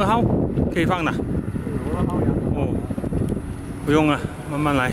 二号可以放的。哦，不用了，慢慢来。